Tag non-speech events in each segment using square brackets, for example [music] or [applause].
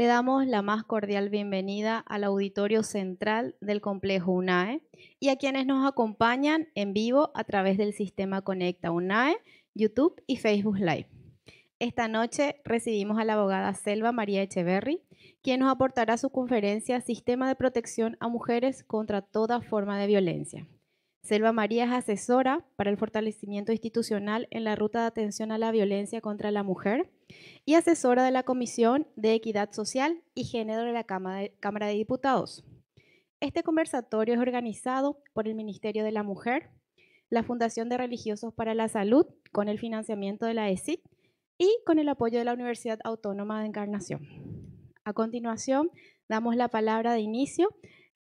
Le damos la más cordial bienvenida al auditorio central del complejo UNAE y a quienes nos acompañan en vivo a través del sistema Conecta UNAE, YouTube y Facebook Live. Esta noche recibimos a la abogada Selva María Echeverry, quien nos aportará su conferencia Sistema de Protección a Mujeres contra toda forma de violencia. Selva María es asesora para el fortalecimiento institucional en la ruta de atención a la violencia contra la mujer y asesora de la Comisión de Equidad Social y Género de la Cámara de Diputados. Este conversatorio es organizado por el Ministerio de la Mujer, la Fundación de Religiosos para la Salud, con el financiamiento de la ESID y con el apoyo de la Universidad Autónoma de Encarnación. A continuación, damos la palabra de inicio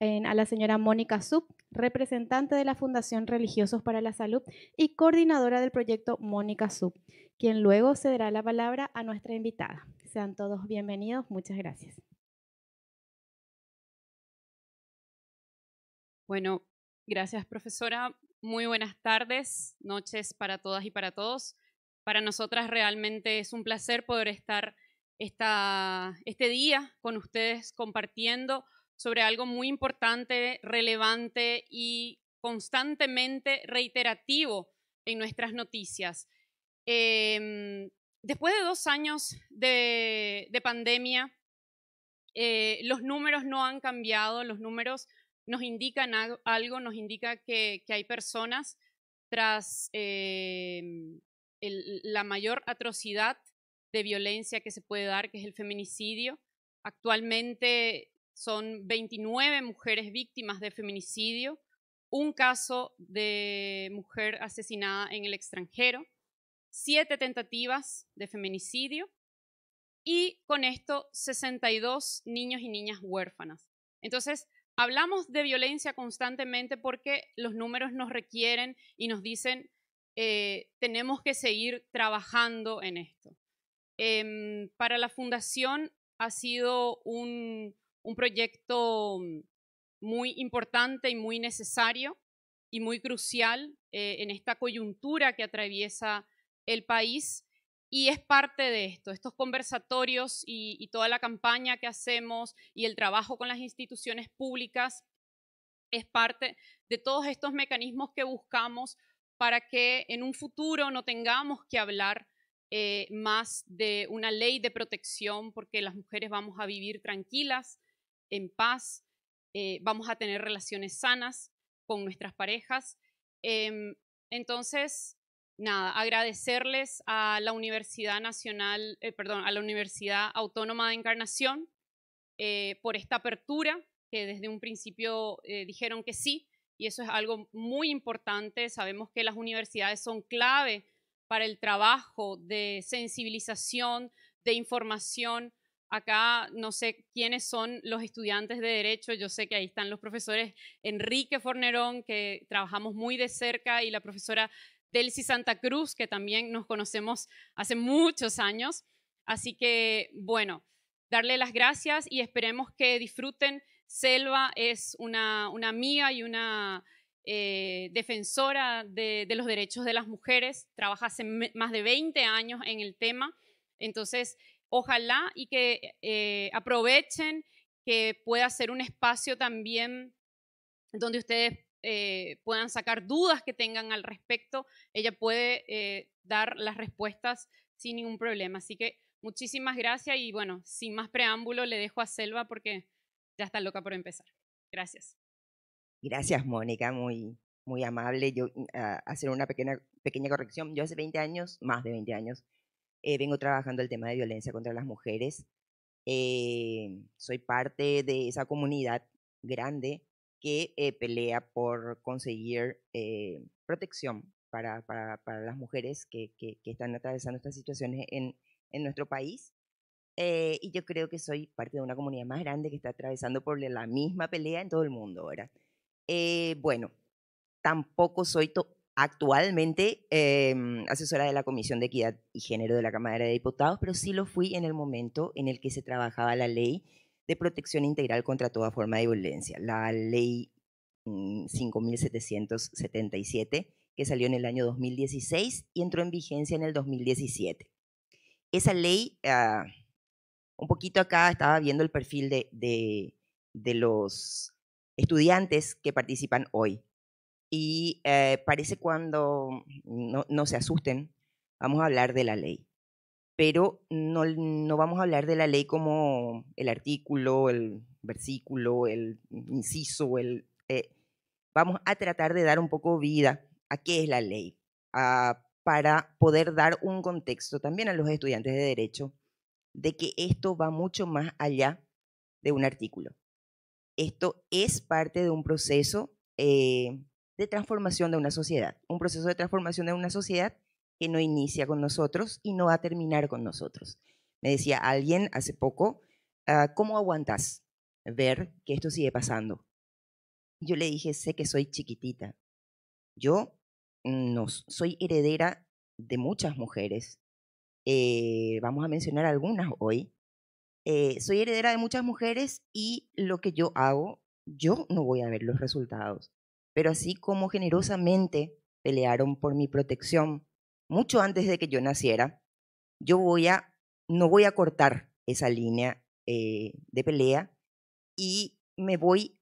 a la señora Mónica Sub, representante de la Fundación Religiosos para la Salud y coordinadora del proyecto Mónica Sub, quien luego cederá la palabra a nuestra invitada. Sean todos bienvenidos. Muchas gracias. Bueno, gracias profesora. Muy buenas tardes, noches para todas y para todos. Para nosotras realmente es un placer poder estar esta, este día con ustedes compartiendo sobre algo muy importante, relevante y constantemente reiterativo en nuestras noticias. Em, después de dos años de, pandemia, eh, los números no han cambiado, los números nos indican algo, nos indica que, hay personas tras em, la mayor atrocidad de violencia que se puede dar, que es el feminicidio. Actualmente son 29 mujeres víctimas de feminicidio, un caso de mujer asesinada en el extranjero, siete tentativas de feminicidio y con esto 62 niños y niñas huérfanas. Entonces, hablamos de violencia constantemente porque los números nos requieren y nos dicen, eh, tenemos que seguir trabajando en esto. Em, para la fundación ha sido un, un proyecto mm, muy importante y muy necesario y muy crucial eh, en esta coyuntura que atraviesa el país y es parte de esto, estos conversatorios y, toda la campaña que hacemos y el trabajo con las instituciones públicas es parte de todos estos mecanismos que buscamos para que en un futuro no tengamos que hablar eh, más de una ley de protección porque las mujeres vamos a vivir tranquilas, en paz, eh, vamos a tener relaciones sanas con nuestras parejas. Em, entonces, nada, agradecerles a la Universidad Nacional, eh, perdón, a la Universidad Autónoma de Encarnación eh, por esta apertura, que desde un principio dijeron que sí, y eso es algo muy importante. Sabemos que las universidades son clave para el trabajo de sensibilización, de información Acá no sé quiénes son los estudiantes de Derecho, yo sé que ahí están los profesores Enrique Fornerón, que trabajamos muy de cerca, y la profesora Delcy Santa Cruz, que también nos conocemos hace muchos años. Así que, bueno, darle las gracias y esperemos que disfruten. Selva es una, amiga y una eh, defensora de, de los derechos de las mujeres, trabaja hace más de 20 años en el tema. Entonces, ojalá y que eh, aprovechen que pueda ser un espacio también donde ustedes eh, puedan sacar dudas que tengan al respecto. Ella puede eh, dar las respuestas sin ningún problema. Así que muchísimas gracias y bueno, sin más preámbulo le dejo a Selva porque ya está loca por empezar. Gracias. Gracias, Mónica, muy, muy amable. Yo, uh, hacer una pequeña, pequeña corrección. Yo hace 20 años, más de 20 años, eh, vengo trabajando el tema de violencia contra las mujeres. Eh, soy parte de esa comunidad grande que eh, pelea por conseguir protección para, para, para, las mujeres que, que, están atravesando estas situaciones en, en nuestro país. y yo creo que soy parte de una comunidad más grande que está atravesando por la misma pelea en todo el mundo, ¿verdad? bueno, tampoco soy actualmente em, asesora de la Comisión de Equidad y Género de la Cámara de Diputados, pero sí lo fui en el momento en el que se trabajaba la ley de protección integral contra toda forma de violencia, la ley 5777, mm, que salió en el año 2016 y entró en vigencia en el 2017. Esa ley, ah, un poquito acá estaba viendo el perfil de, de, de los estudiantes que participan hoy. Y eh, parece cuando, no, no, se asusten, vamos a hablar de la ley. Pero no, no vamos a hablar de la ley como el artículo, el versículo, el inciso, el, eh, vamos a tratar de dar un poco vida a qué es la ley, para poder dar un contexto también a los estudiantes de derecho de que esto va mucho más allá de un artículo. Esto es parte de un proceso eh, de transformación de una sociedad, un proceso de transformación de una sociedad que no inicia con nosotros y no va a terminar con nosotros. Me decía alguien hace poco, ah, ¿cómo aguantas ver que esto sigue pasando? Yo le dije, sé que soy chiquitita. Yo no, soy heredera de muchas mujeres. Eh, vamos a mencionar algunas hoy. Eh, soy heredera de muchas mujeres y lo que yo hago, yo no voy a ver los resultados pero así como generosamente pelearon por mi protección mucho antes de que yo naciera, yo voy a, no voy a cortar esa línea eh, de pelea y me voy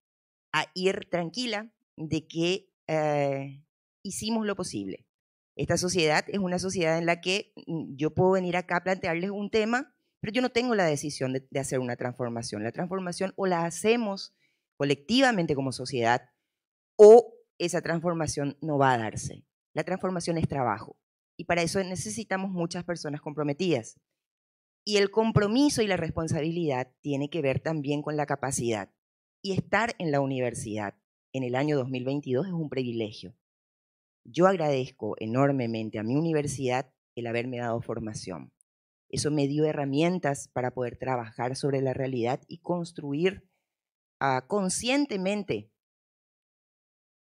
a ir tranquila de que eh, hicimos lo posible. Esta sociedad es una sociedad en la que mm, yo puedo venir acá a plantearles un tema, pero yo no tengo la decisión de hacer una transformación. La transformación o la hacemos colectivamente como sociedad o esa transformación no va a darse. La transformación es trabajo y para eso necesitamos muchas personas comprometidas. Y el compromiso y la responsabilidad tiene que ver también con la capacidad. Y estar en la universidad en el año 2022 es un privilegio. Yo agradezco enormemente a mi universidad el haberme dado formación. Eso me dio herramientas para poder trabajar sobre la realidad y construir uh, conscientemente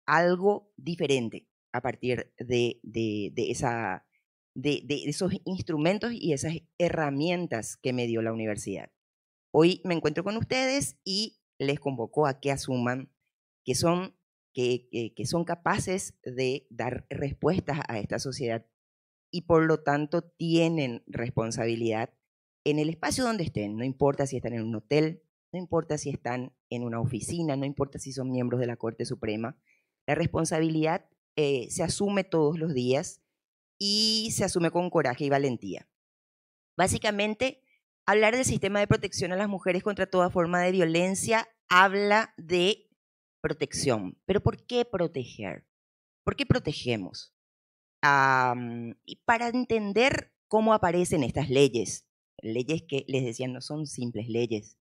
algo diferente a partir de, de, esos instrumentos y esas herramientas que me dio la universidad. Hoy me encuentro con ustedes y les convoco a que asuman que son, que son capaces de dar respuestas a esta sociedad y por lo tanto tienen responsabilidad en el espacio donde estén, no importa si están en un hotel, no importa si están en una oficina, no importa si son miembros de la Corte Suprema, la responsabilidad eh, se asume todos los días y se asume con coraje y valentía. Básicamente, hablar del sistema de protección a las mujeres contra toda forma de violencia habla de protección. Pero ¿por qué proteger? ¿Por qué protegemos? y para entender cómo aparecen estas leyes, leyes que les decía no son simples leyes,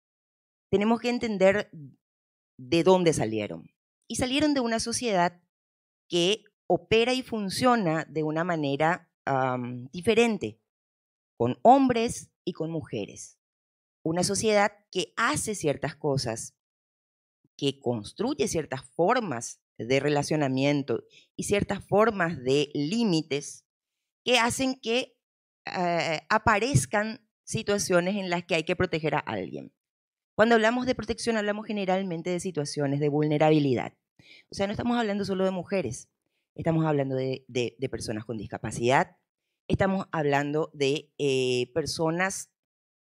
tenemos que entender de dónde salieron y salieron de una sociedad que opera y funciona de una manera diferente, con hombres y con mujeres. Una sociedad que hace ciertas cosas, que construye ciertas formas de relacionamiento y ciertas formas de límites que hacen que eh, aparezcan situaciones en las que hay que proteger a alguien. Cuando hablamos de protección hablamos generalmente de situaciones de vulnerabilidad. O sea, no estamos hablando solo de mujeres, estamos hablando de, personas con discapacidad, estamos hablando de eh, personas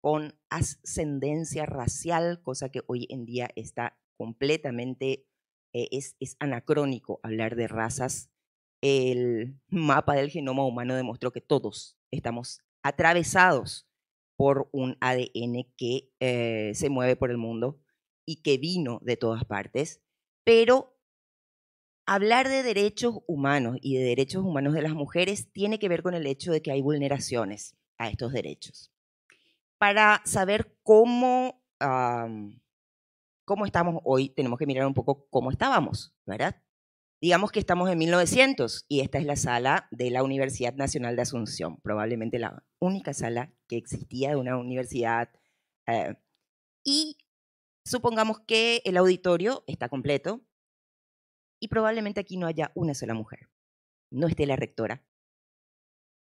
con ascendencia racial, cosa que hoy en día está completamente, eh, es, es anacrónico hablar de razas. El mapa del genoma humano demostró que todos estamos atravesados por un ADN que eh, se mueve por el mundo y que vino de todas partes, pero hablar de derechos humanos y de derechos humanos de las mujeres tiene que ver con el hecho de que hay vulneraciones a estos derechos. Para saber cómo, cómo estamos hoy, tenemos que mirar un poco cómo estábamos, ¿verdad? Digamos que estamos en 1900 y esta es la sala de la Universidad Nacional de Asunción, probablemente la única sala que existía de una universidad. Eh, y supongamos que el auditorio está completo y probablemente aquí no haya una sola mujer. No esté la rectora.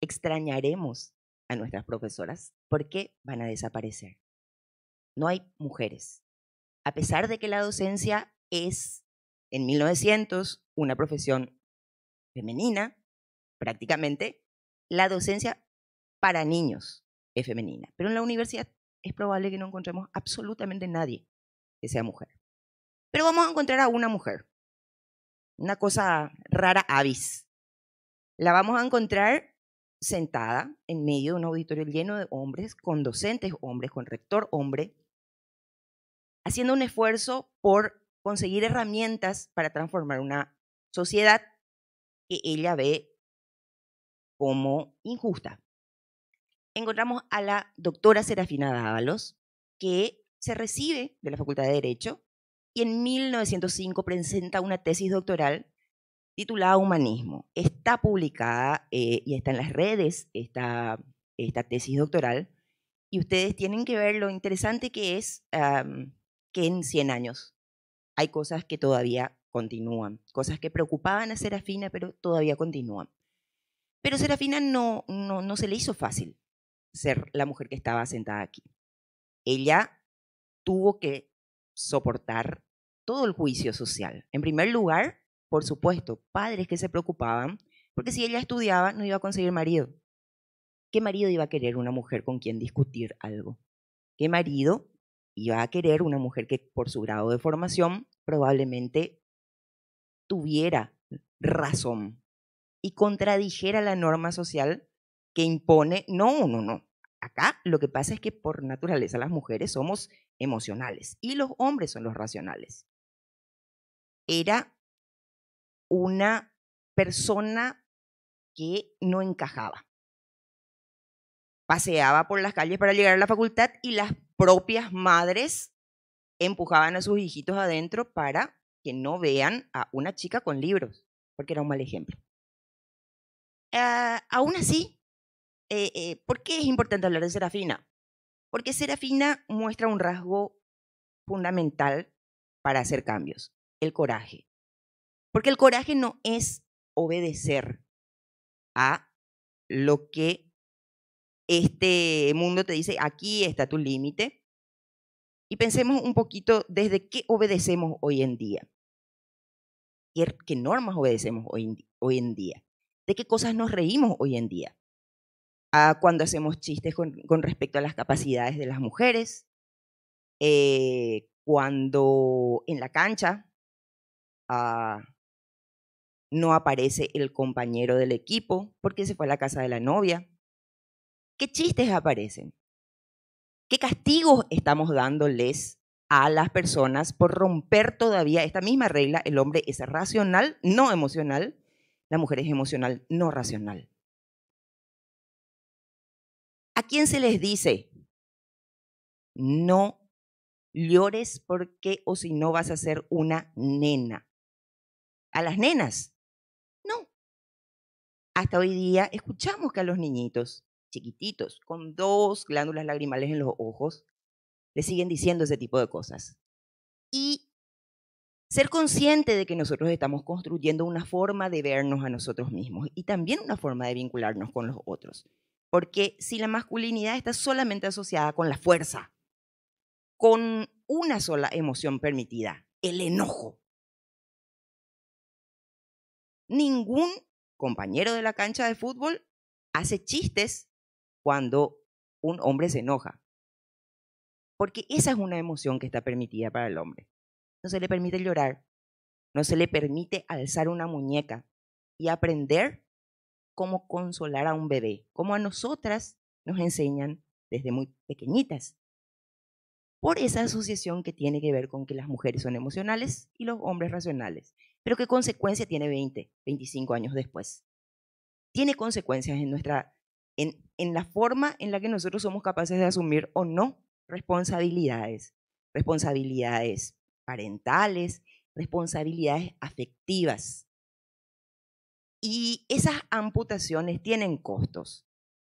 Extrañaremos a nuestras profesoras porque van a desaparecer. No hay mujeres. A pesar de que la docencia es en 1900 una profesión femenina, prácticamente, la docencia para niños es femenina, pero en la universidad es probable que no encontremos absolutamente nadie que sea mujer. Pero vamos a encontrar a una mujer. Una cosa rara avis. La vamos a encontrar sentada en medio de un auditorio lleno de hombres, con docentes hombres, con rector hombre, haciendo un esfuerzo por conseguir herramientas para transformar una sociedad que ella ve como injusta. Encontramos a la doctora Serafina Dávalos, que se recibe de la Facultad de Derecho y en 1905 presenta una tesis doctoral titulada Humanismo. Está publicada eh, y está en las redes esta, esta tesis doctoral y ustedes tienen que ver lo interesante que es que en 100 años hay cosas que todavía continúan, cosas que preocupaban a Serafina, pero todavía continúan. Pero Serafina no, no, no se le hizo fácil ser la mujer que estaba sentada aquí. Ella tuvo que soportar todo el juicio social. En primer lugar, por supuesto, padres que se preocupaban, porque si ella estudiaba no iba a conseguir marido. ¿Qué marido iba a querer una mujer con quien discutir algo? ¿Qué marido iba a querer una mujer que por su grado de formación probablemente tuviera razón y contradijera la norma social que impone, no, no, no. Acá lo que pasa es que por naturaleza las mujeres somos emocionales y los hombres son los racionales. Era una persona que no encajaba. Paseaba por las calles para llegar a la facultad y las propias madres empujaban a sus hijitos adentro para que no vean a una chica con libros, porque era un mal ejemplo. Ah, aún así, eh, eh, ¿por qué es importante hablar de Serafina? Porque Serafina muestra un rasgo fundamental para hacer cambios, el coraje. Porque el coraje no es obedecer a lo que este mundo te dice, aquí está tu límite. Y pensemos un poquito desde qué obedecemos hoy en día. ¿Qué, normas obedecemos hoy en, día? ¿De qué cosas nos reímos hoy en día? Ah, cuando hacemos chistes con, respecto a las capacidades de las mujeres, eh, cuando en la cancha ah, no aparece el compañero del equipo porque se fue a la casa de la novia. ¿Qué chistes aparecen? ¿Qué castigos estamos dándoles a las personas por romper todavía esta misma regla? El hombre es racional, no emocional. La mujer es emocional, no racional. ¿A quién se les dice? No llores porque o si no vas a ser una nena. A las nenas, hasta hoy día escuchamos que a los niñitos chiquititos con dos glándulas lagrimales en los ojos le siguen diciendo ese tipo de cosas. Y ser consciente de que nosotros estamos construyendo una forma de vernos a nosotros mismos y también una forma de vincularnos con los otros. Porque si la masculinidad está solamente asociada con la fuerza, con una sola emoción permitida, el enojo, ningún compañero de la cancha de fútbol hace chistes cuando un hombre se enoja. Porque esa es una emoción que está permitida para el hombre. No se le permite llorar, no se le permite alzar una muñeca y aprender cómo consolar a un bebé, como a nosotras nos enseñan desde muy pequeñitas. Por esa asociación que tiene que ver con que las mujeres son emocionales y los hombres racionales. Pero ¿qué consecuencia tiene 20, 25 años después? Tiene consecuencias en, nuestra, en, en la forma en la que nosotros somos capaces de asumir o no responsabilidades, responsabilidades parentales, responsabilidades afectivas. Y esas amputaciones tienen costos,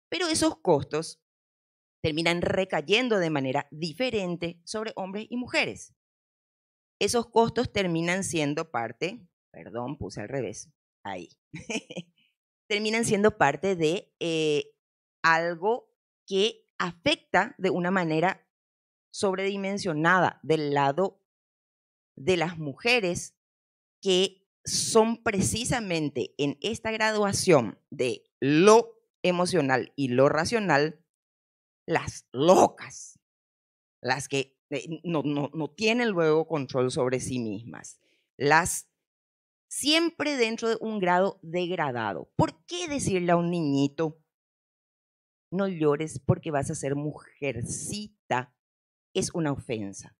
pero esos costos terminan recayendo de manera diferente sobre hombres y mujeres esos costos terminan siendo parte, perdón, puse al revés, ahí, [laughs] terminan siendo parte de eh, algo que afecta de una manera sobredimensionada del lado de las mujeres que son precisamente en esta graduación de lo emocional y lo racional las locas, las que eh, no, no, no tienen luego control sobre sí mismas, las siempre dentro de un grado degradado. ¿Por qué decirle a un niñito, no llores porque vas a ser mujercita? Es una ofensa.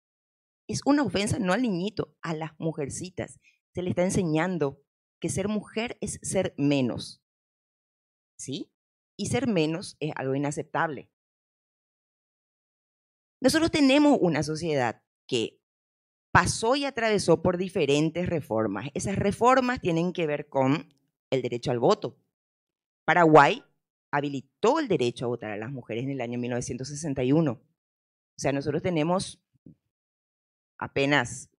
Es una ofensa no al niñito, a las mujercitas. Se le está enseñando que ser mujer es ser menos. ¿Sí? Y ser menos es algo inaceptable. Nosotros tenemos una sociedad que pasó y atravesó por diferentes reformas. Esas reformas tienen que ver con el derecho al voto. Paraguay habilitó el derecho a votar a las mujeres en el año 1961. O sea, nosotros tenemos apenas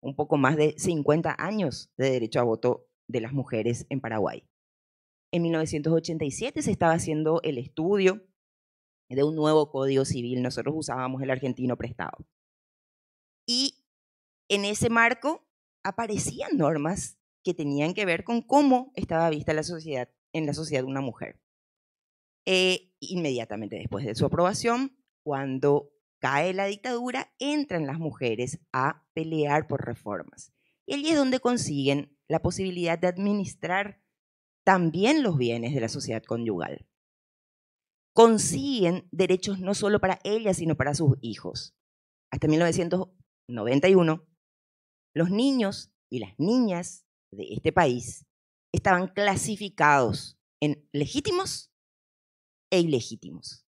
un poco más de 50 años de derecho a voto de las mujeres en Paraguay. En 1987 se estaba haciendo el estudio de un nuevo código civil. Nosotros usábamos el argentino prestado. Y en ese marco aparecían normas que tenían que ver con cómo estaba vista la sociedad, en la sociedad una mujer. E inmediatamente después de su aprobación, cuando cae la dictadura, entran las mujeres a pelear por reformas. Y allí es donde consiguen la posibilidad de administrar también los bienes de la sociedad conyugal consiguen derechos no solo para ellas, sino para sus hijos. Hasta 1991, los niños y las niñas de este país estaban clasificados en legítimos e ilegítimos.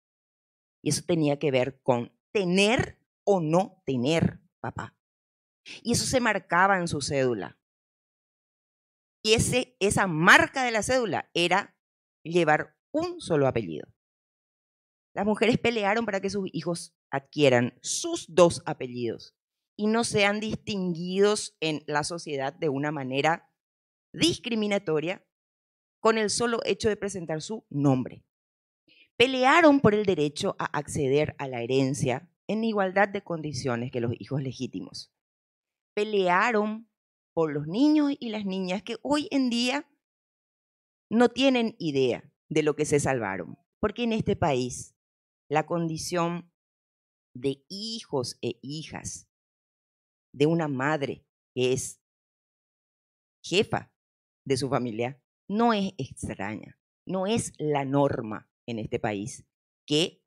Y eso tenía que ver con tener o no tener papá. Y eso se marcaba en su cédula. Y ese, esa marca de la cédula era llevar un solo apellido. Las mujeres pelearon para que sus hijos adquieran sus dos apellidos y no sean distinguidos en la sociedad de una manera discriminatoria con el solo hecho de presentar su nombre. Pelearon por el derecho a acceder a la herencia en igualdad de condiciones que los hijos legítimos. Pelearon por los niños y las niñas que hoy en día no tienen idea de lo que se salvaron, porque en este país la condición de hijos e hijas de una madre que es jefa de su familia no es extraña, no es la norma en este país que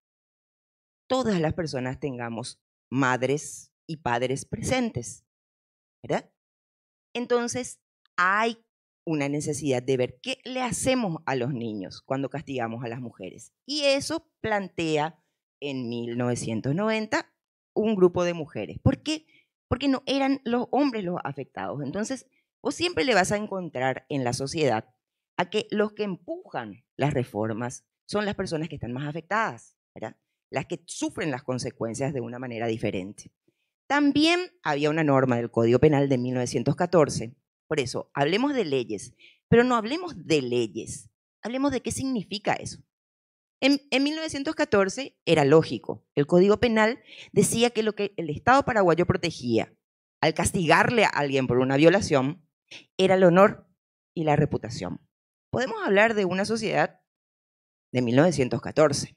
todas las personas tengamos madres y padres presentes, ¿verdad? Entonces, hay una necesidad de ver qué le hacemos a los niños cuando castigamos a las mujeres. Y eso plantea en 1990 un grupo de mujeres. ¿Por qué? Porque no eran los hombres los afectados. Entonces, vos siempre le vas a encontrar en la sociedad a que los que empujan las reformas son las personas que están más afectadas, las que sufren las consecuencias de una manera diferente. También había una norma del Código Penal de 1914 por eso, hablemos de leyes, pero no hablemos de leyes, hablemos de qué significa eso. En, 1914 era lógico, el Código Penal decía que lo que el Estado paraguayo protegía al castigarle a alguien por una violación era el honor y la reputación. Podemos hablar de una sociedad de 1914,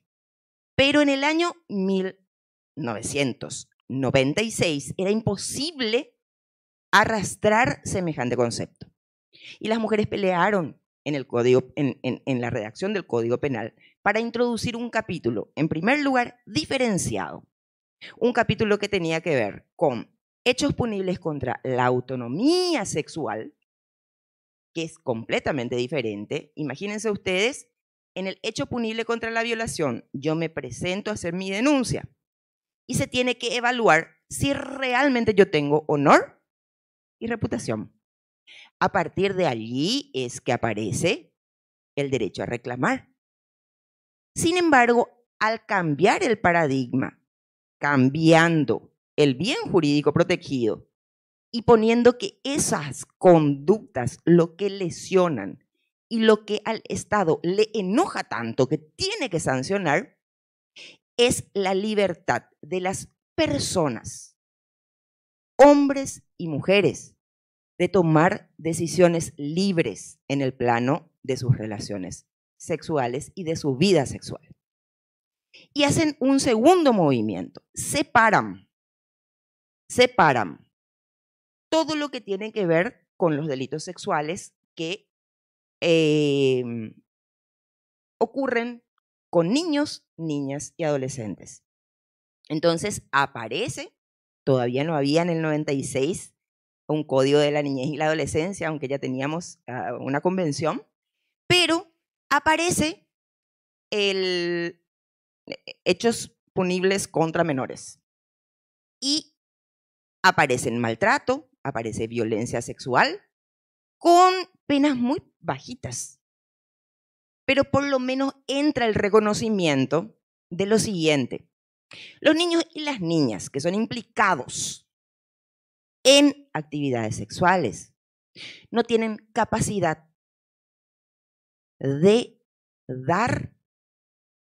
pero en el año 1996 era imposible arrastrar semejante concepto. Y las mujeres pelearon en, el código, en, en la redacción del Código Penal para introducir un capítulo, en primer lugar, diferenciado. Un capítulo que tenía que ver con hechos punibles contra la autonomía sexual, que es completamente diferente. Imagínense ustedes, en el hecho punible contra la violación, yo me presento a hacer mi denuncia y se tiene que evaluar si realmente yo tengo honor y reputación. A partir de allí es que aparece el derecho a reclamar. Sin embargo, al cambiar el paradigma, cambiando el bien jurídico protegido y poniendo que esas conductas lo que lesionan y lo que al Estado le enoja tanto que tiene que sancionar es la libertad de las personas hombres y mujeres de tomar decisiones libres en el plano de sus relaciones sexuales y de su vida sexual. y hacen un segundo movimiento. Separan, separan todo lo que tiene que ver con los delitos sexuales que em, ocurren con niños, niñas y adolescentes. Entonces aparece, todavía no había en el 96 un código de la niñez y la adolescencia, aunque ya teníamos ah, una convención, pero aparece el eh, hechos punibles contra menores. Y aparecen maltrato, aparece violencia sexual, con penas muy bajitas. Pero por lo menos entra el reconocimiento de lo siguiente. Los niños y las niñas que son implicados en actividades sexuales no tienen capacidad de dar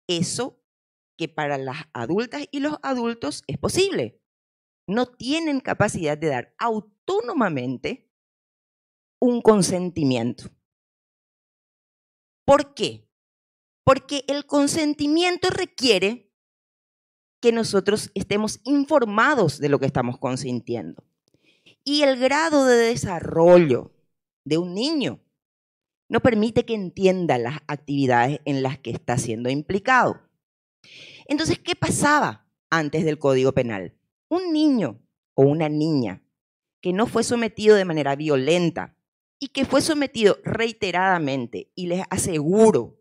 eso que para las adultas y los adultos es posible. No tienen capacidad de dar autónomamente un consentimiento. ¿Por qué? Porque el consentimiento requiere que nosotros estemos informados de lo que estamos consintiendo. Y el grado de desarrollo de un niño no permite que entienda las actividades en las que está siendo implicado. Entonces, ¿qué pasaba antes del Código Penal? Un niño o una niña que no fue sometido de manera violenta y que fue sometido reiteradamente, y les aseguro,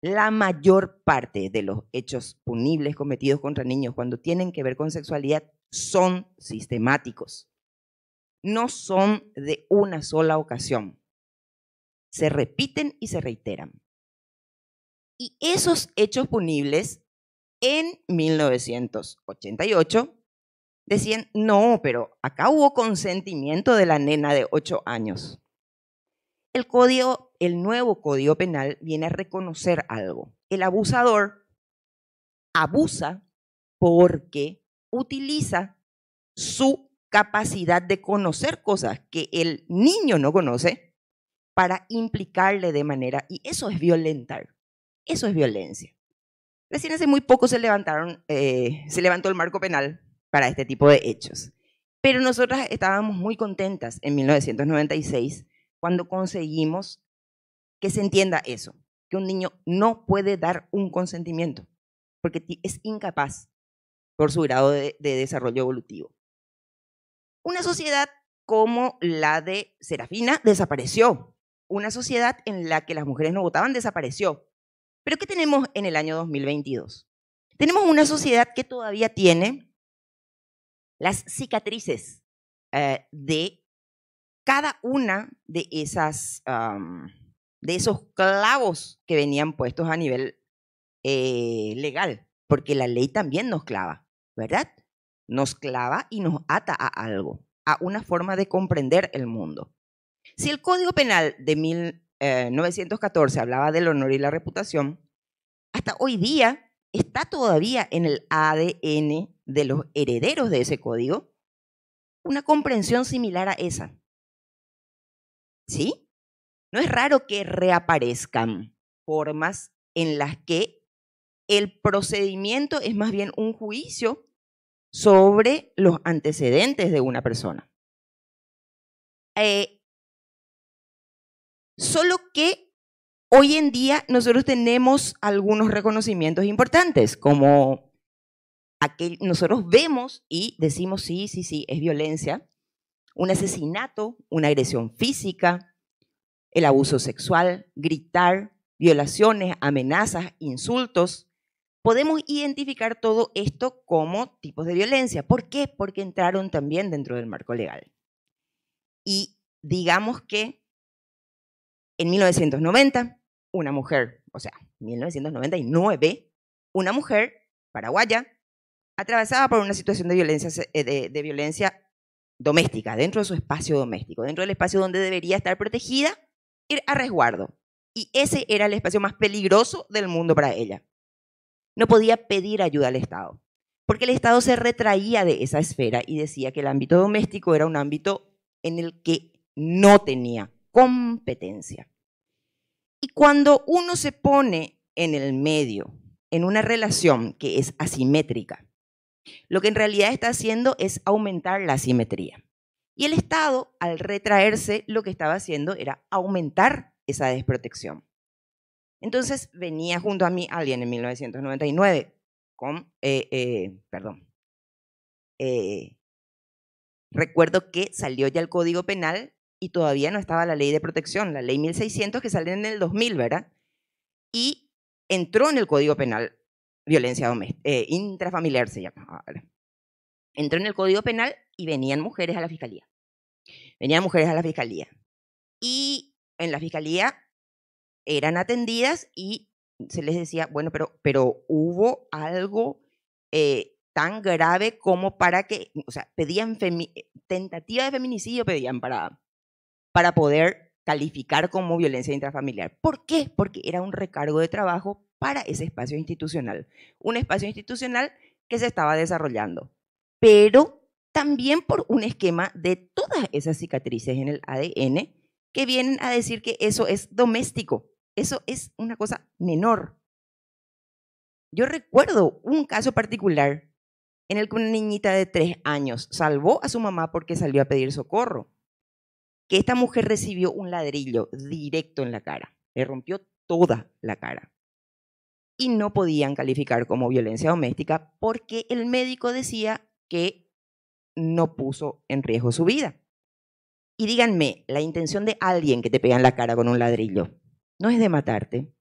la mayor parte de los hechos punibles cometidos contra niños cuando tienen que ver con sexualidad son sistemáticos. No son de una sola ocasión. Se repiten y se reiteran. Y esos hechos punibles en 1988 decían, no, pero acá hubo consentimiento de la nena de 8 años. El código, el nuevo código penal viene a reconocer algo. El abusador abusa porque utiliza su capacidad de conocer cosas que el niño no conoce para implicarle de manera, y eso es violentar. Eso es violencia. Recién hace muy poco se, levantaron, eh, se levantó el marco penal para este tipo de hechos. Pero nosotras estábamos muy contentas en 1996 cuando conseguimos que se entienda eso, que un niño no puede dar un consentimiento porque es incapaz por su grado de, de desarrollo evolutivo. Una sociedad como la de Serafina desapareció. Una sociedad en la que las mujeres no votaban desapareció. Pero ¿qué tenemos en el año 2022? Tenemos una sociedad que todavía tiene las cicatrices eh, de cada una de esas de esos clavos que venían puestos a nivel eh, legal, porque la ley también nos clava, ¿verdad? Nos clava y nos ata a algo, a una forma de comprender el mundo. Si el Código Penal de 1914 eh, hablaba del honor y la reputación, hasta hoy día está todavía en el ADN de los herederos de ese código una comprensión similar a esa. ¿Sí? No es raro que reaparezcan formas en las que el procedimiento es más bien un juicio sobre los antecedentes de una persona. Eh, solo que hoy en día nosotros tenemos algunos reconocimientos importantes, como aquel, nosotros vemos y decimos, sí, sí, sí, es violencia, un asesinato, una agresión física, el abuso sexual, gritar, violaciones, amenazas, insultos. Podemos identificar todo esto como tipos de violencia. ¿Por qué? Porque entraron también dentro del marco legal. Y digamos que en 1990, una mujer, o sea, 1999, una mujer paraguaya atravesaba por una situación de violencia, eh, de, violencia doméstica, dentro de su espacio doméstico, dentro del espacio donde debería estar protegida, ir a resguardo. Y ese era el espacio más peligroso del mundo para ella. No podía pedir ayuda al Estado, porque el Estado se retraía de esa esfera y decía que el ámbito doméstico era un ámbito en el que no tenía competencia. Y cuando uno se pone en el medio en una relación que es asimétrica, lo que en realidad está haciendo es aumentar la asimetría. Y el Estado, al retraerse, lo que estaba haciendo era aumentar esa desprotección. Entonces venía junto a mí alguien en 1999 con, eh, eh, perdón, eh, recuerdo que salió ya el Código Penal y todavía no estaba la ley de protección, la ley 1600 que salió en el 2000, ¿verdad? Y entró en el Código Penal violencia doméstica, intrafamiliar se llama. Entró en el Código Penal y venían mujeres a la fiscalía. Venían mujeres a la fiscalía. Y en la fiscalía eran atendidas y se les decía, bueno, pero, pero hubo algo eh, tan grave como para que, o sea, pedían tentativa de feminicidio, pedían para, para poder calificar como violencia intrafamiliar. ¿Por qué? Porque era un recargo de trabajo para ese espacio institucional, un espacio institucional que se estaba desarrollando, pero también por un esquema de todas esas cicatrices en el ADN que vienen a decir que eso es doméstico, eso es una cosa menor. Yo recuerdo un caso particular en el que una niñita de tres años salvó a su mamá porque salió a pedir socorro. Que esta mujer recibió un ladrillo directo en la cara, le rompió toda la cara. Y no podían calificar como violencia doméstica porque el médico decía que no puso en riesgo su vida. Y díganme, la intención de alguien que te pega en la cara con un ladrillo, no es de matarte.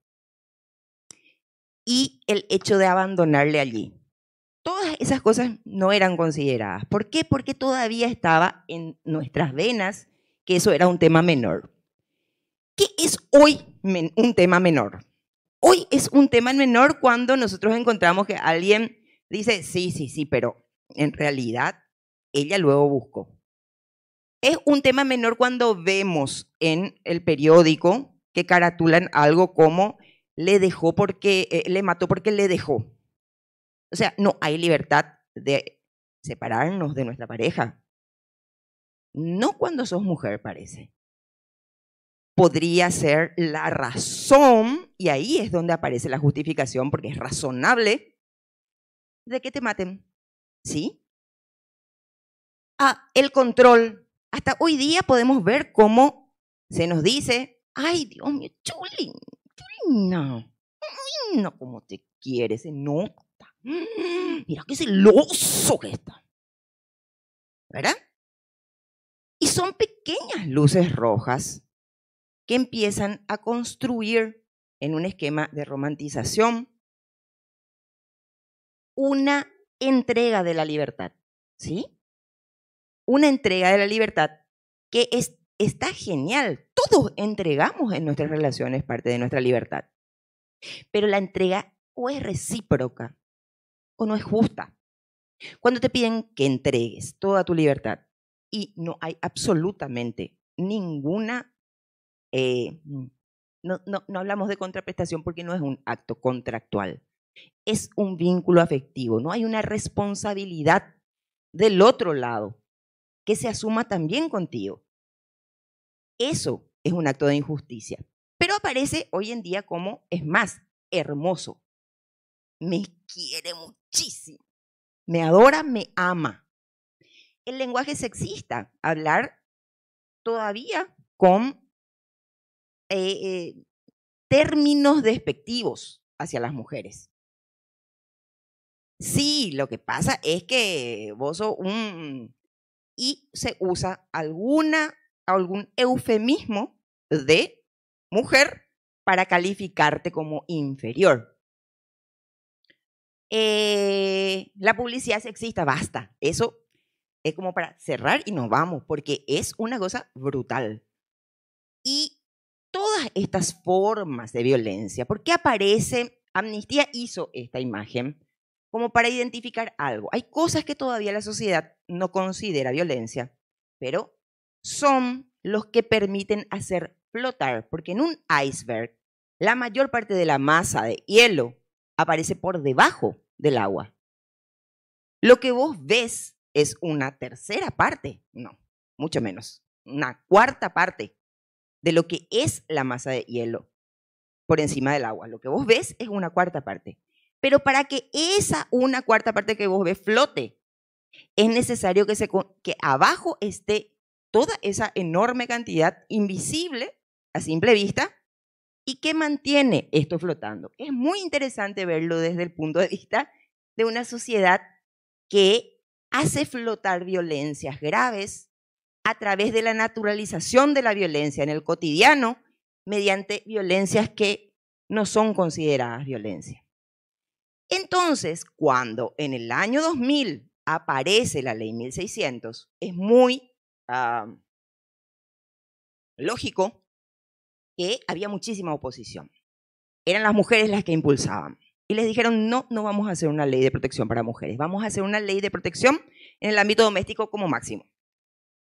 Y el hecho de abandonarle allí. Todas esas cosas no eran consideradas. ¿Por qué? Porque todavía estaba en nuestras venas que eso era un tema menor. ¿Qué es hoy un tema menor? Hoy es un tema menor cuando nosotros encontramos que alguien dice, sí, sí, sí, pero en realidad ella luego buscó. Es un tema menor cuando vemos en el periódico que caratulan algo como le dejó porque, eh, le mató porque le dejó. O sea, no hay libertad de separarnos de nuestra pareja. No cuando sos mujer, parece. Podría ser la razón, y ahí es donde aparece la justificación, porque es razonable, de que te maten. ¿Sí? Ah, el control. Hasta hoy día podemos ver cómo se nos dice, Ay, Dios mío, Chulín, no. No, como te quiere, se nota. Mira qué celoso que está. ¿Verdad? Son pequeñas luces rojas que empiezan a construir en un esquema de romantización una entrega de la libertad. ¿Sí? Una entrega de la libertad que es está genial. Todos entregamos en nuestras relaciones parte de nuestra libertad. Pero la entrega o es recíproca o no es justa. Cuando te piden que entregues toda tu libertad y no hay absolutamente ninguna, eh, no, no, no hablamos de contraprestación porque no es un acto contractual, es un vínculo afectivo, no hay una responsabilidad del otro lado que se asuma también contigo. Eso es un acto de injusticia. Pero aparece hoy en día como, es más, hermoso. Me quiere muchísimo. Me adora, me ama. El lenguaje sexista, hablar todavía con eh, eh, términos despectivos hacia las mujeres. Sí, lo que pasa es que vos un... Y se usa alguna algún eufemismo de mujer para calificarte como inferior. Eh, la publicidad sexista, basta. Eso es como para cerrar y nos vamos, porque es una cosa brutal. Y todas estas formas de violencia, ¿por qué aparece? Amnistía hizo esta imagen como para identificar algo. Hay cosas que todavía la sociedad no considera violencia, pero son los que permiten hacer flotar, porque en un iceberg la mayor parte de la masa de hielo aparece por debajo del agua. Lo que vos ves es una tercera parte, no, mucho menos, una cuarta parte de lo que es la masa de hielo por encima del agua. Lo que vos ves es una cuarta parte. Pero para que esa una cuarta parte que vos ves flote, es necesario que, se, que abajo esté toda esa enorme cantidad invisible a simple vista y que mantiene esto flotando. Es muy interesante verlo desde el punto de vista de una sociedad que hace flotar violencias graves a través de la naturalización de la violencia en el cotidiano mediante violencias que no son consideradas violencia. Entonces, cuando en el año 2000 aparece la ley 1600, es muy ah, lógico que había muchísima oposición. Eran las mujeres las que impulsaban. Y les dijeron, no, no vamos a hacer una ley de protección para mujeres, vamos a hacer una ley de protección en el ámbito doméstico como máximo.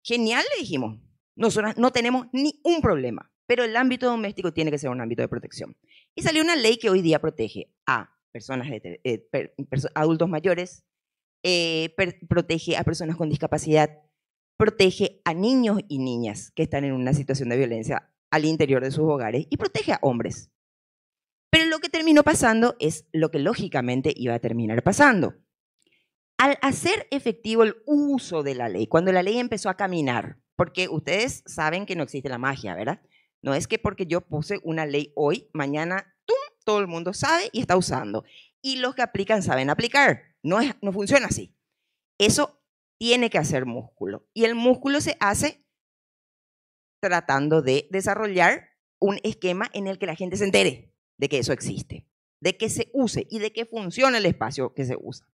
Genial, le dijimos. Nosotros no tenemos ni un problema, pero el ámbito doméstico tiene que ser un ámbito de protección. Y salió una ley que hoy día protege a personas, eh, adultos mayores, eh, protege a personas con discapacidad, protege a niños y niñas que están en una situación de violencia al interior de sus hogares y protege a hombres. Pero lo que terminó pasando es lo que lógicamente iba a terminar pasando. Al hacer efectivo el uso de la ley, cuando la ley empezó a caminar, porque ustedes saben que no existe la magia, ¿verdad? No es que porque yo puse una ley hoy, mañana ¡tum! todo el mundo sabe y está usando. Y los que aplican saben aplicar. No, es, no funciona así. Eso tiene que hacer músculo. Y el músculo se hace tratando de desarrollar un esquema en el que la gente se entere de que eso existe, de que se use y de que funciona el espacio que se usa.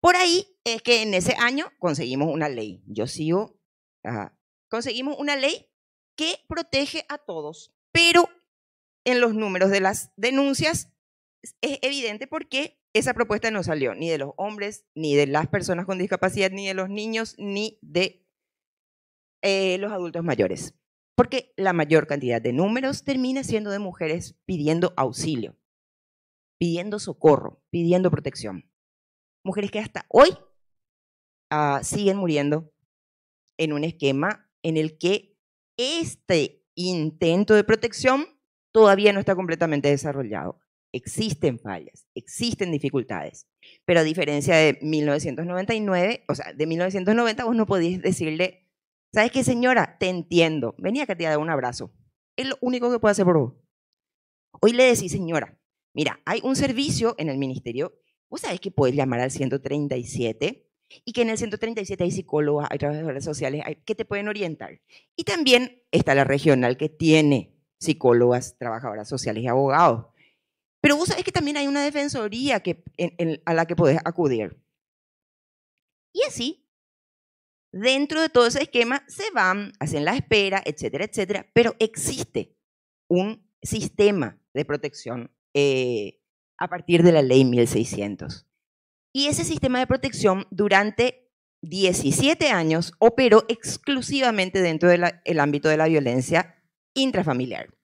Por ahí es que en ese año conseguimos una ley. Yo sigo, conseguimos una ley que protege a todos, pero en los números de las denuncias es evidente porque esa propuesta no salió ni de los hombres, ni de las personas con discapacidad, ni de los niños, ni de eh, los adultos mayores. Porque la mayor cantidad de números termina siendo de mujeres pidiendo auxilio, pidiendo socorro, pidiendo protección. Mujeres que hasta hoy ah, siguen muriendo en un esquema en el que este intento de protección todavía no está completamente desarrollado existen fallas, existen dificultades. Pero a diferencia de 1999, o sea, de 1990 vos no podías decirle, ¿sabes qué señora? Te entiendo, venía acá te dar un abrazo. Es lo único que puedo hacer por vos. Hoy le decís, señora, mira, hay un servicio en el ministerio, vos sabés que puedes llamar al 137 y que en el 137 hay psicólogos, hay trabajadores sociales hay, que te pueden orientar. Y también está la regional que tiene psicólogas, trabajadoras sociales y abogados. Pero vos sabés que también hay una defensoría que, a la que podés acudir. Y así, dentro de todo ese esquema, se van, hacen la espera, etcétera, etcétera, pero existe un sistema de protección eh, a partir de la ley 1600. Y ese sistema de protección durante 17 años operó exclusivamente dentro del ámbito de la violencia intrafamiliar.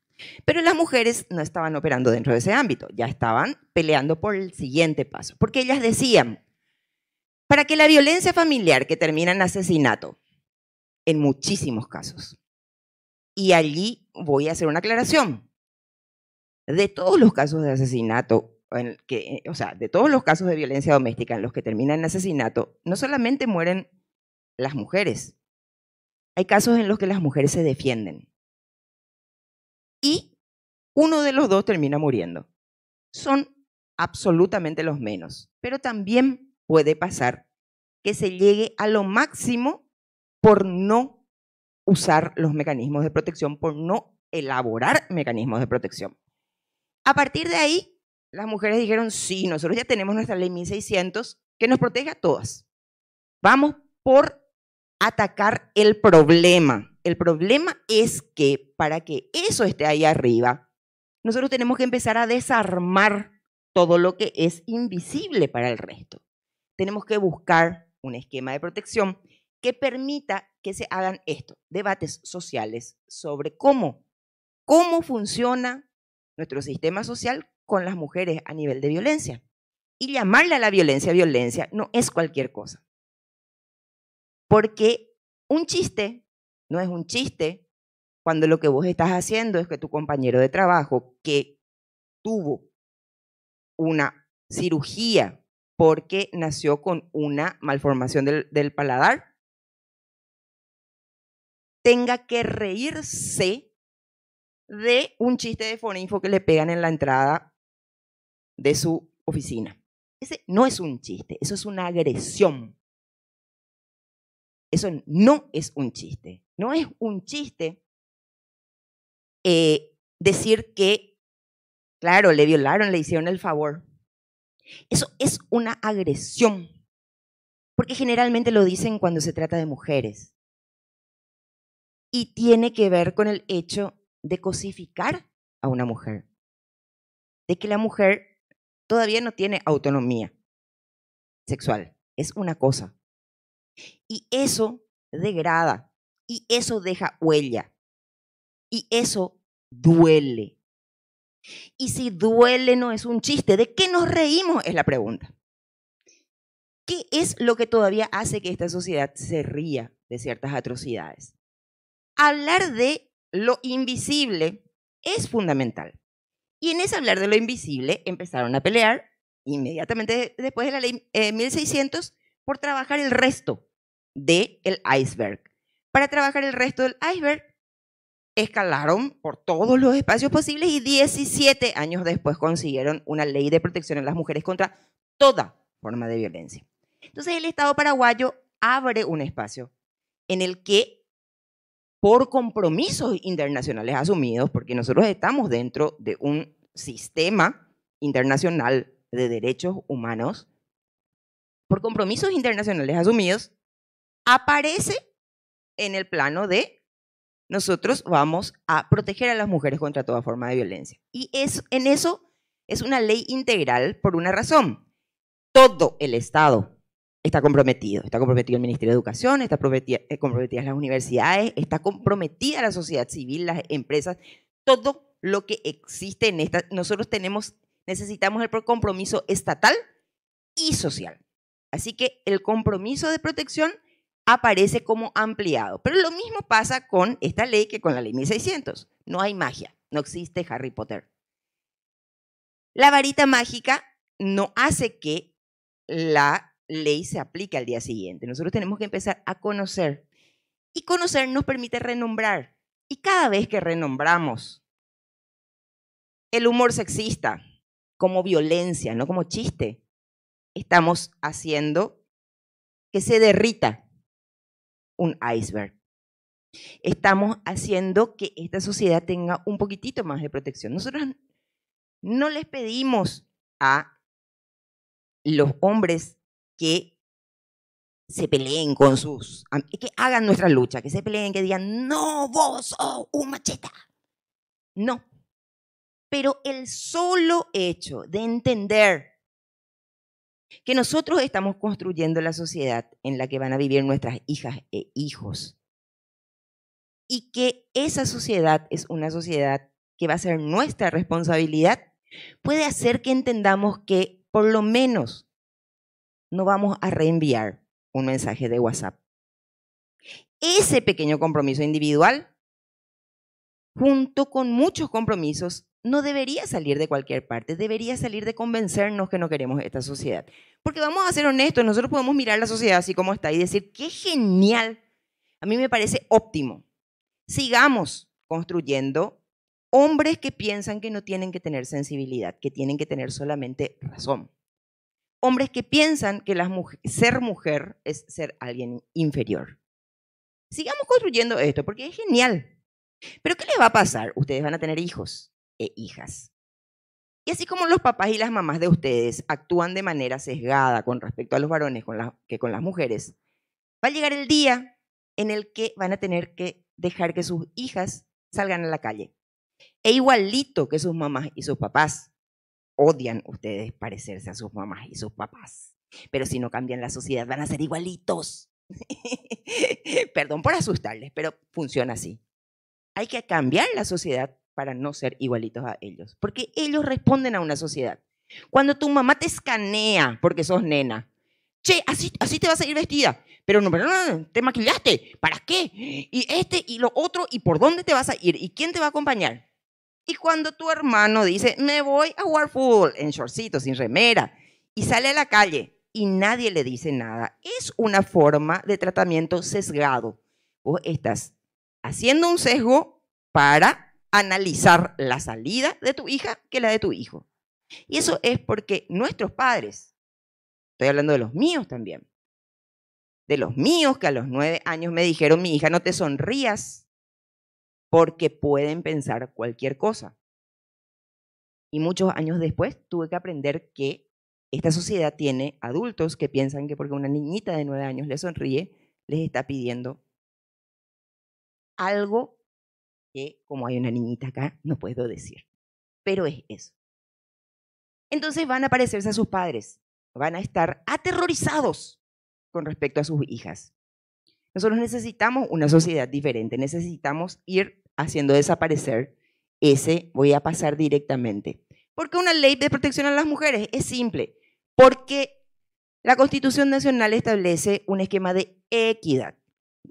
Pero las mujeres no estaban operando dentro de ese ámbito, ya estaban peleando por el siguiente paso, porque ellas decían, para que la violencia familiar que termina en asesinato, en muchísimos casos, y allí voy a hacer una aclaración, de todos los casos de asesinato, que, o sea, de todos los casos de violencia doméstica en los que terminan en asesinato, no solamente mueren las mujeres, hay casos en los que las mujeres se defienden y uno de los dos termina muriendo. Son absolutamente los menos, pero también puede pasar que se llegue a lo máximo por no usar los mecanismos de protección, por no elaborar mecanismos de protección. A partir de ahí, las mujeres dijeron, sí, nosotros ya tenemos nuestra ley 1600 que nos protege a todas. Vamos por atacar el problema. El problema es que para que eso esté ahí arriba, nosotros tenemos que empezar a desarmar todo lo que es invisible para el resto. Tenemos que buscar un esquema de protección que permita que se hagan esto, debates sociales sobre cómo, cómo funciona nuestro sistema social con las mujeres a nivel de violencia. Y llamarle a la violencia violencia no es cualquier cosa. Porque un chiste no es un chiste cuando lo que vos estás haciendo es que tu compañero de trabajo que tuvo una cirugía porque nació con una malformación del, paladar, tenga que reírse de un chiste de foninfo que le pegan en la entrada de su oficina. Ese no es un chiste, eso es una agresión. Eso no es un chiste. No es un chiste eh, decir que, claro, le violaron, le hicieron el favor. Eso es una agresión. Porque generalmente lo dicen cuando se trata de mujeres. Y tiene que ver con el hecho de cosificar a una mujer. De que la mujer todavía no tiene autonomía sexual. Es una cosa. Y eso degrada. Y eso deja huella. Y eso duele. Y si duele no es un chiste, ¿de qué nos reímos? Es la pregunta. ¿Qué es lo que todavía hace que esta sociedad se ría de ciertas atrocidades? Hablar de lo invisible es fundamental. Y en ese hablar de lo invisible empezaron a pelear inmediatamente después de la ley 1600 eh, por trabajar el resto del iceberg. Para trabajar el resto del iceberg escalaron por todos los espacios posibles y 17 años después consiguieron una ley de protección a las mujeres contra toda forma de violencia. Entonces el Estado paraguayo abre un espacio en el que por compromisos internacionales asumidos, porque nosotros estamos dentro de un sistema internacional de derechos humanos, por compromisos internacionales asumidos, aparece en el plano de nosotros vamos a proteger a las mujeres contra toda forma de violencia. Y es, en eso es una ley integral por una razón. Todo el Estado está comprometido. Está comprometido el Ministerio de Educación, está eh, comprometidas las universidades, está comprometida la sociedad civil, las empresas, todo lo que existe en esta. Nosotros tenemos, necesitamos el compromiso estatal y social. Así que el compromiso de protección aparece como ampliado. Pero lo mismo pasa con esta ley que con la ley 1600. No hay magia, no existe Harry Potter. La varita mágica no hace que la ley se aplique al día siguiente. Nosotros tenemos que empezar a conocer. Y conocer nos permite renombrar. Y cada vez que renombramos el humor sexista como violencia, no como chiste, estamos haciendo que se derrita un iceberg. Estamos haciendo que esta sociedad tenga un poquitito más de protección. Nosotros no les pedimos a los hombres que se peleen con sus, que hagan nuestra lucha, que se peleen, que digan, no, vos sos un macheta. No. Pero el solo hecho de entender que nosotros estamos construyendo la sociedad en la que van a vivir nuestras hijas e hijos. Y que esa sociedad es una sociedad que va a ser nuestra responsabilidad, puede hacer que entendamos que por lo menos no vamos a reenviar un mensaje de WhatsApp. Ese pequeño compromiso individual, junto con muchos compromisos no debería salir de cualquier parte, debería salir de convencernos que no queremos esta sociedad. Porque vamos a ser honestos, nosotros podemos mirar la sociedad así como está y decir, qué genial, a mí me parece óptimo. Sigamos construyendo hombres que piensan que no tienen que tener sensibilidad, que tienen que tener solamente razón. Hombres que piensan que ser mujer es ser alguien inferior. Sigamos construyendo esto porque es genial. Pero ¿qué les va a pasar? Ustedes van a tener hijos e hijas. Y así como los papás y las mamás de ustedes actúan de manera sesgada con respecto a los varones que con las mujeres, va a llegar el día en el que van a tener que dejar que sus hijas salgan a la calle. E igualito que sus mamás y sus papás, odian ustedes parecerse a sus mamás y sus papás. Pero si no cambian la sociedad, van a ser igualitos. [laughs] Perdón por asustarles, pero funciona así. Hay que cambiar la sociedad para no ser igualitos a ellos, porque ellos responden a una sociedad. Cuando tu mamá te escanea porque sos nena, che, así, así te vas a ir vestida, pero no, pero no, te maquillaste, ¿para qué? Y este y lo otro, ¿y por dónde te vas a ir? ¿Y quién te va a acompañar? Y cuando tu hermano dice, me voy a jugar fútbol en shortcito, sin remera, y sale a la calle y nadie le dice nada, es una forma de tratamiento sesgado. Vos estás haciendo un sesgo para analizar la salida de tu hija que la de tu hijo. Y eso es porque nuestros padres, estoy hablando de los míos también, de los míos que a los nueve años me dijeron, mi hija, no te sonrías porque pueden pensar cualquier cosa. Y muchos años después tuve que aprender que esta sociedad tiene adultos que piensan que porque una niñita de nueve años le sonríe, les está pidiendo algo que, como hay una niñita acá, no puedo decir. Pero es eso. Entonces van a parecerse a sus padres, van a estar aterrorizados con respecto a sus hijas. Nosotros necesitamos una sociedad diferente, necesitamos ir haciendo desaparecer ese voy a pasar directamente. Porque una ley de protección a las mujeres es simple, porque la Constitución Nacional establece un esquema de equidad.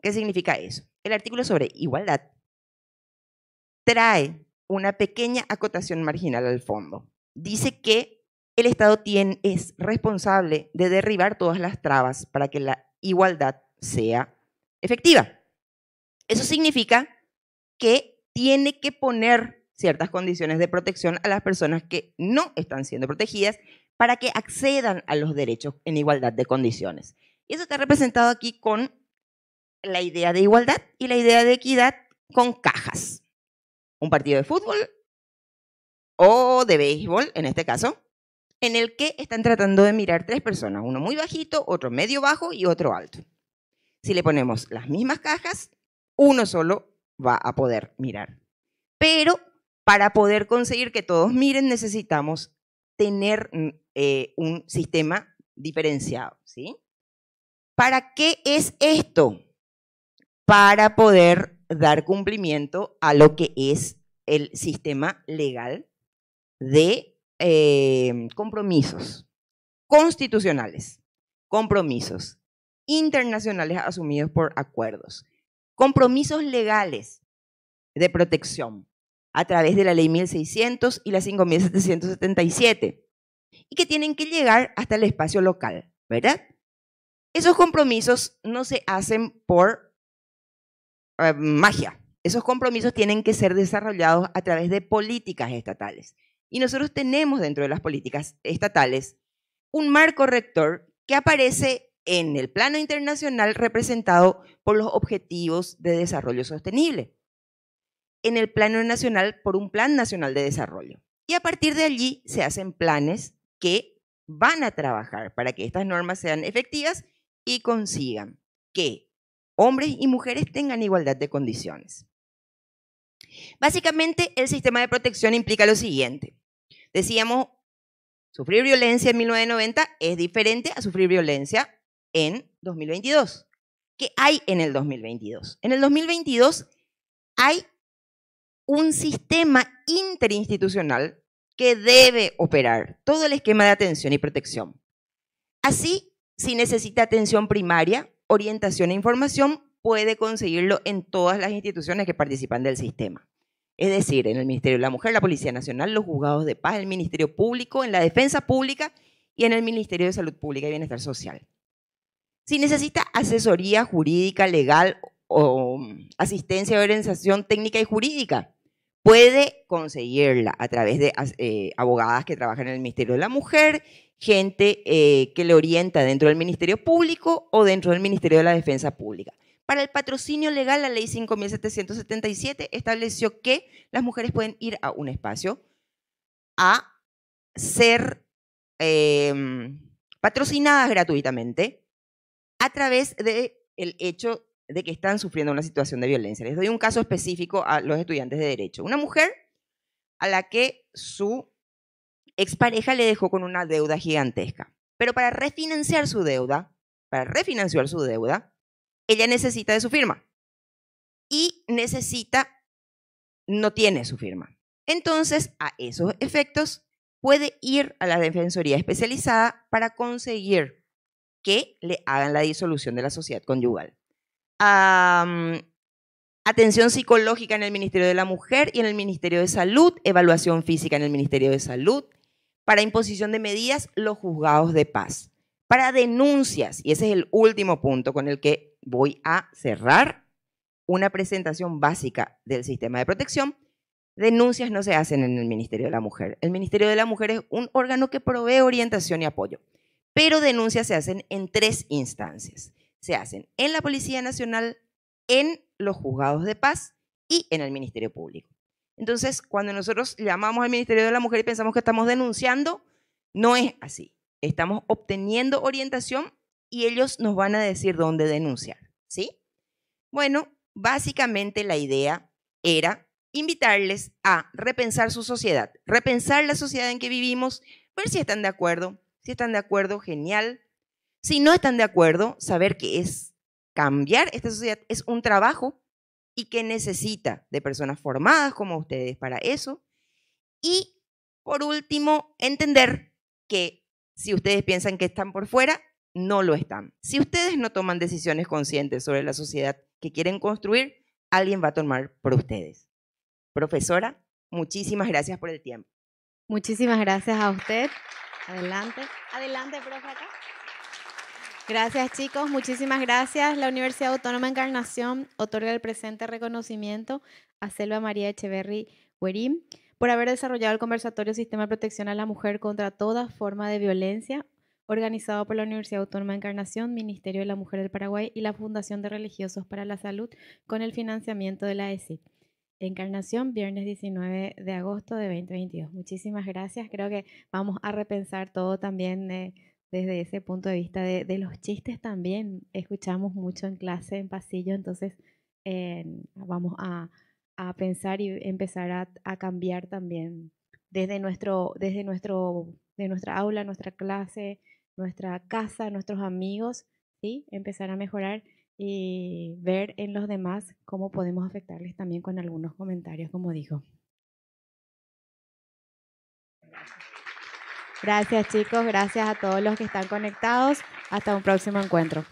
¿Qué significa eso? El artículo sobre igualdad trae una pequeña acotación marginal al fondo. Dice que el Estado es responsable de derribar todas las trabas para que la igualdad sea efectiva. Eso significa que tiene que poner ciertas condiciones de protección a las personas que no están siendo protegidas para que accedan a los derechos en igualdad de condiciones. Y eso está representado aquí con la idea de igualdad y la idea de equidad con cajas. Un partido de fútbol o de béisbol, en este caso, en el que están tratando de mirar tres personas, uno muy bajito, otro medio bajo y otro alto. Si le ponemos las mismas cajas, uno solo va a poder mirar. Pero para poder conseguir que todos miren necesitamos tener mm, eh, un sistema diferenciado. ¿sí? ¿Para qué es esto? Para poder dar cumplimiento a lo que es el sistema legal de eh, compromisos constitucionales, compromisos internacionales asumidos por acuerdos, compromisos legales de protección a través de la ley 1600 y la 5777 y que tienen que llegar hasta el espacio local, ¿verdad? Esos compromisos no se hacen por eh, magia. Esos compromisos tienen que ser desarrollados a través de políticas estatales. Y nosotros tenemos dentro de las políticas estatales un marco rector que aparece en el plano internacional representado por los Objetivos de Desarrollo Sostenible, en el plano nacional por un Plan Nacional de Desarrollo. Y a partir de allí se hacen planes que van a trabajar para que estas normas sean efectivas y consigan que hombres y mujeres tengan igualdad de condiciones. Básicamente, el sistema de protección implica lo siguiente. Decíamos, sufrir violencia en 1990 es diferente a sufrir violencia en 2022. ¿Qué hay en el 2022? En el 2022 hay un sistema interinstitucional que debe operar todo el esquema de atención y protección. Así, si necesita atención primaria, orientación e información, puede conseguirlo en todas las instituciones que participan del sistema es decir, en el Ministerio de la Mujer, la Policía Nacional, los juzgados de paz, el Ministerio Público, en la Defensa Pública y en el Ministerio de Salud Pública y Bienestar Social. Si necesita asesoría jurídica, legal o asistencia de organización técnica y jurídica, puede conseguirla a través de eh, abogadas que trabajan en el Ministerio de la Mujer, gente eh, que le orienta dentro del Ministerio Público o dentro del Ministerio de la Defensa Pública. Para el patrocinio legal, la ley 5.777 estableció que las mujeres pueden ir a un espacio a ser em, patrocinadas gratuitamente a través del hecho de que están sufriendo una situación de violencia. Les doy un caso específico a los estudiantes de Derecho. Una mujer a la que su expareja le dejó con una deuda gigantesca. Pero para refinanciar su deuda, para refinanciar su deuda, ella necesita de su firma y necesita, no tiene su firma. Entonces, a esos efectos, puede ir a la Defensoría Especializada para conseguir que le hagan la disolución de la sociedad conyugal. atención psicológica en el Ministerio de la Mujer y en el Ministerio de Salud, evaluación física en el Ministerio de Salud, para imposición de medidas, los juzgados de paz. Para denuncias, y ese es el último punto con el que voy a cerrar, una presentación básica del sistema de protección. Denuncias no se hacen en el Ministerio de la Mujer. El Ministerio de la Mujer es un órgano que provee orientación y apoyo, pero denuncias se hacen en tres instancias. Se hacen en la Policía Nacional, en los juzgados de paz y en el Ministerio Público. Entonces, cuando nosotros llamamos al Ministerio de la Mujer y pensamos que estamos denunciando, no es así. Estamos obteniendo orientación y ellos nos van a decir dónde denunciar, ¿sí? Bueno, básicamente la idea era invitarles a repensar su sociedad, repensar la sociedad en que vivimos, ver si están de acuerdo. Si están de acuerdo, genial. Si no están de acuerdo, saber que es cambiar esta sociedad es un trabajo y que necesita de personas formadas como ustedes para eso. Y por último, entender que si ustedes piensan que están por fuera, no lo están. Si ustedes no toman decisiones conscientes sobre la sociedad que quieren construir, alguien va a tomar por ustedes. Profesora, muchísimas gracias por el tiempo. Muchísimas gracias a usted. Adelante. Adelante, profe. Gracias, chicos. Muchísimas gracias. La Universidad Autónoma Encarnación otorga el presente reconocimiento a Selva María Echeverry Huerín por haber desarrollado el conversatorio Sistema de Protección a la Mujer contra toda forma de violencia, organizado por la Universidad Autónoma Encarnación, Ministerio de la Mujer del Paraguay y la Fundación de Religiosos para la Salud con el financiamiento de la ESID. Encarnación, viernes 19 de agosto de 2022. Muchísimas gracias. Creo que vamos a repensar todo también eh, desde ese punto de vista de, los chistes también. Escuchamos mucho en clase, en pasillo, entonces vamos a, pensar y empezar a, a, cambiar también desde nuestro, desde nuestro, de nuestra aula, nuestra clase, nuestra casa, nuestros amigos, ¿sí? Empezar a mejorar y ver en los demás cómo podemos afectarles también con algunos comentarios, como dijo. Gracias chicos, gracias a todos los que están conectados. Hasta un próximo encuentro.